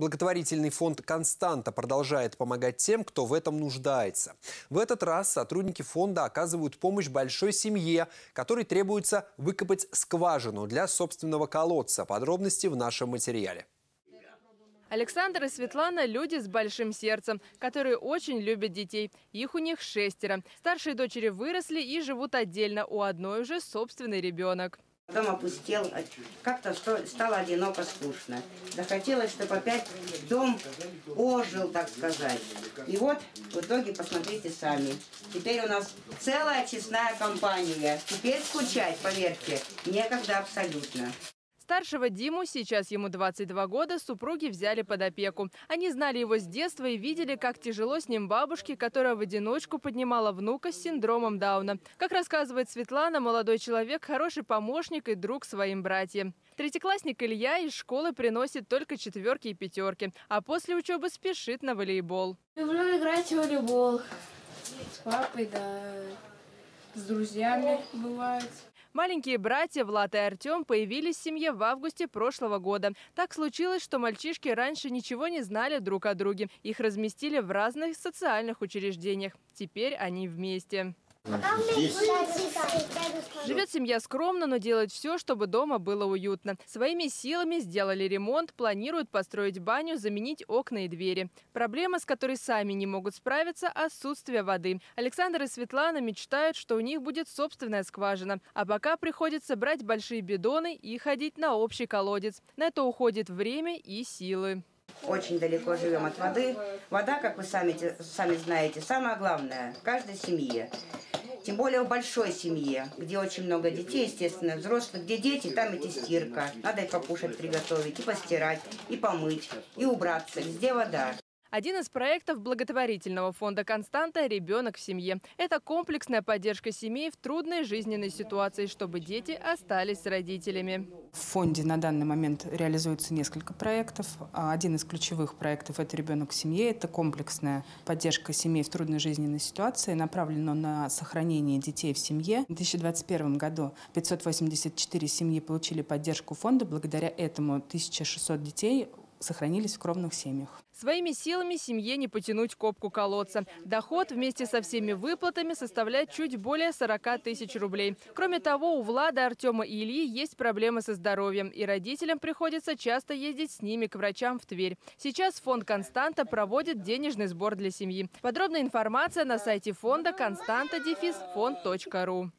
Благотворительный фонд «Константа» продолжает помогать тем, кто в этом нуждается. В этот раз сотрудники фонда оказывают помощь большой семье, которой требуется выкопать скважину для собственного колодца. Подробности в нашем материале. Александр и Светлана – люди с большим сердцем, которые очень любят детей. Их у них шестеро. Старшие дочери выросли и живут отдельно. У одной уже собственный ребенок. Дом опустел, как-то стало одиноко, скучно. Захотелось, чтобы опять дом ожил, так сказать. И вот в итоге посмотрите сами. Теперь у нас целая честная компания. Теперь скучать, поверьте, некогда абсолютно. Старшего Диму, сейчас ему 22 года, супруги взяли под опеку. Они знали его с детства и видели, как тяжело с ним бабушке, которая в одиночку поднимала внука с синдромом Дауна. Как рассказывает Светлана, молодой человек – хороший помощник и друг своим братьям. Третьеклассник Илья из школы приносит только четверки и пятерки, а после учебы спешит на волейбол. Люблю играть в волейбол. С папой, да, с друзьями бывает. Маленькие братья Влад и Артем появились в семье в августе прошлого года. Так случилось, что мальчишки раньше ничего не знали друг о друге. Их разместили в разных социальных учреждениях. Теперь они вместе. Живет семья скромно, но делает все, чтобы дома было уютно. Своими силами сделали ремонт, планируют построить баню, заменить окна и двери. Проблема, с которой сами не могут справиться – отсутствие воды. Александр и Светлана мечтают, что у них будет собственная скважина. А пока приходится брать большие бидоны и ходить на общий колодец. На это уходит время и силы. Очень далеко живем от воды. Вода, как вы сами, сами знаете, самое главное в каждой семье. Тем более в большой семье, где очень много детей, естественно, взрослых. Где дети, там и стирка. Надо и покушать приготовить, и постирать, и помыть, и убраться. Везде вода. Один из проектов благотворительного фонда «Константа» – «Ребенок в семье». Это комплексная поддержка семей в трудной жизненной ситуации, чтобы дети остались с родителями. В фонде на данный момент реализуется несколько проектов. Один из ключевых проектов – это «Ребенок в семье». Это комплексная поддержка семей в трудной жизненной ситуации, направлена на сохранение детей в семье. В 2021 году 584 семьи получили поддержку фонда. Благодаря этому 1600 детей сохранились в кровных семьях. Своими силами семье не потянуть копку колодца. Доход вместе со всеми выплатами составляет чуть более 40 тысяч рублей. Кроме того, у Влада, Артема и Ильи есть проблемы со здоровьем, и родителям приходится часто ездить с ними к врачам в Тверь. Сейчас фонд «Константа» проводит денежный сбор для семьи. Подробная информация на сайте фонда константа-фонд.ру.